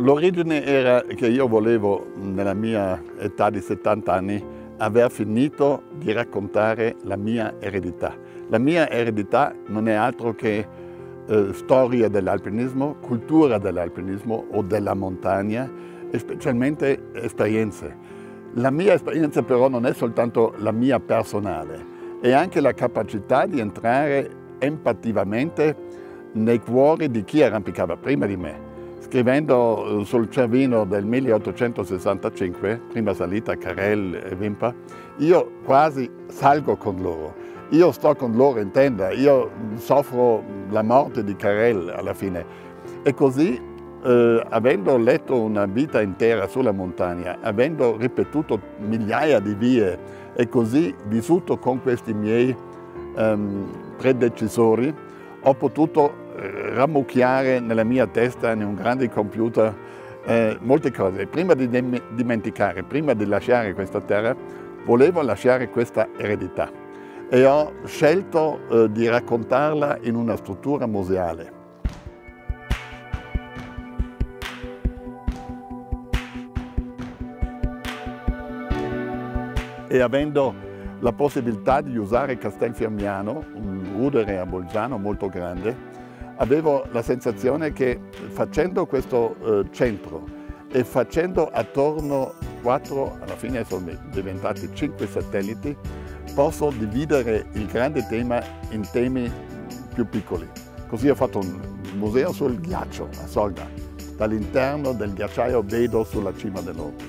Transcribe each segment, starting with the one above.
L'origine era che io volevo, nella mia età di 70 anni, aver finito di raccontare la mia eredità. La mia eredità non è altro che eh, storia dell'alpinismo, cultura dell'alpinismo o della montagna e specialmente esperienze. La mia esperienza però non è soltanto la mia personale, è anche la capacità di entrare empativamente nei cuori di chi arrampicava prima di me Scrivendo eh, sul Cervino del 1865, prima salita Carel e Vimpa, io quasi salgo con loro. Io sto con loro in tenda, io soffro la morte di Carel alla fine. E così, eh, avendo letto una vita intera sulla montagna, avendo ripetuto migliaia di vie e così vissuto con questi miei ehm, predecisori, ho potuto rammucchiare nella mia testa, in un grande computer, eh, molte cose. Prima di dimenticare, prima di lasciare questa terra, volevo lasciare questa eredità e ho scelto eh, di raccontarla in una struttura museale. E avendo la possibilità di usare Castelfiammiano, un rudere a Bolzano molto grande, avevo la sensazione che facendo questo eh, centro e facendo attorno quattro, alla fine sono diventati cinque satelliti, posso dividere il grande tema in temi più piccoli. Così ho fatto un museo sul ghiaccio a Solda. Dall'interno del ghiacciaio vedo sulla cima dell'Orto.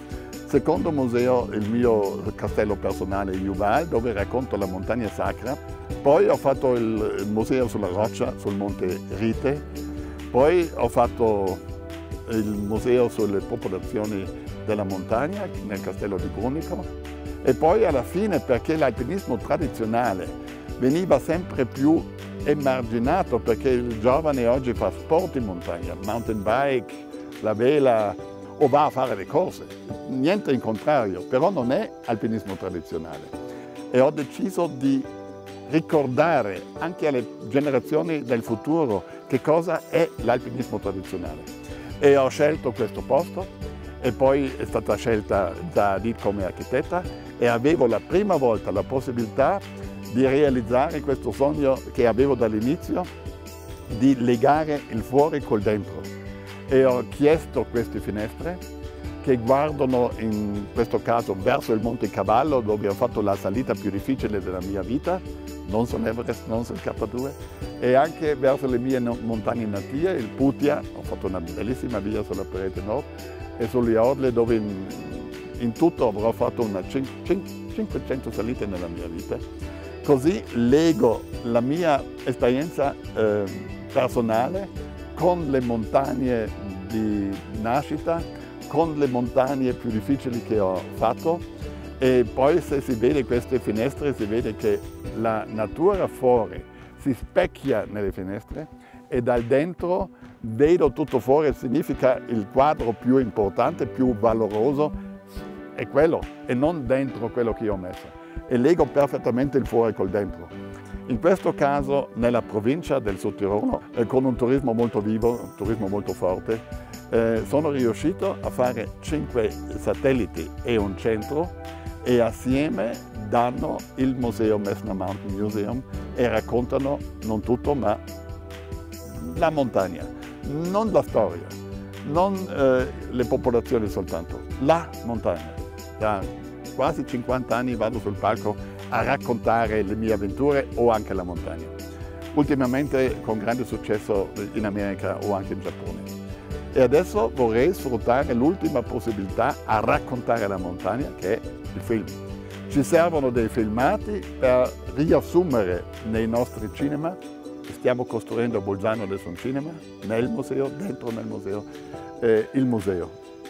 Secondo museo, il mio castello personale Yuval, dove racconto la montagna sacra. Poi ho fatto il museo sulla roccia, sul monte Rite. Poi ho fatto il museo sulle popolazioni della montagna nel castello di Brunico. E poi alla fine, perché l'alpinismo tradizionale veniva sempre più emarginato, perché il giovane oggi fa sport in montagna, mountain bike, la vela, o va a fare le corse. Niente in contrario, però non è alpinismo tradizionale. E ho deciso di ricordare anche alle generazioni del futuro che cosa è l'alpinismo tradizionale. E ho scelto questo posto e poi è stata scelta da Adit come architetta e avevo la prima volta la possibilità di realizzare questo sogno che avevo dall'inizio di legare il fuori col dentro e ho chiesto queste finestre che guardano in questo caso verso il Monte Cavallo dove ho fatto la salita più difficile della mia vita, non sull'Everest, non sul K2 e anche verso le mie montagne natie, il Putia, ho fatto una bellissima via sulla parete nord e sulle Orle dove in, in tutto avrò fatto una 500 salite nella mia vita. Così leggo la mia esperienza eh, personale con le montagne di nascita, con le montagne più difficili che ho fatto e poi se si vede queste finestre si vede che la natura fuori si specchia nelle finestre e dal dentro vedo tutto fuori, significa il quadro più importante, più valoroso è quello e non dentro quello che io ho messo. E leggo perfettamente il fuori col dentro. In questo caso nella provincia del Sudtirolo, eh, con un turismo molto vivo, un turismo molto forte, eh, sono riuscito a fare cinque satelliti e un centro e assieme danno il museo Messner Mountain Museum e raccontano non tutto ma la montagna, non la storia, non eh, le popolazioni soltanto, la montagna. Da quasi 50 anni vado sul palco a raccontare le mie avventure o anche la montagna. Ultimamente con grande successo in America o anche in Giappone. E adesso vorrei sfruttare l'ultima possibilità a raccontare la montagna che è il film. Ci servono dei filmati per riassumere nei nostri cinema. Stiamo costruendo a Bolzano adesso un cinema, nel museo, dentro nel museo, eh, il museo.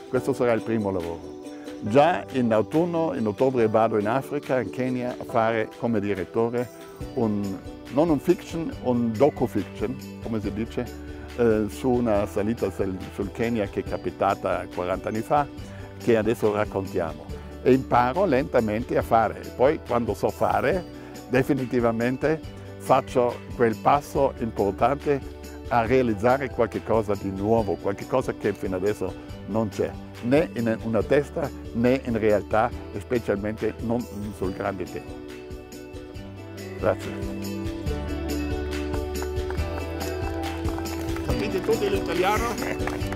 Questo sarà il primo lavoro. Già in autunno, in ottobre, vado in Africa, in Kenya, a fare come direttore un, non un fiction, un docu-fiction, come si dice, eh, su una salita sul, Kenya che è capitata 40 anni fa, che adesso raccontiamo. E imparo lentamente a fare. Poi quando so fare, definitivamente faccio quel passo importante a realizzare qualcosa di nuovo, qualcosa che fino adesso non c'è, né in una testa né in realtà specialmente non sul grande tema. Grazie. Capite tutto l'italiano?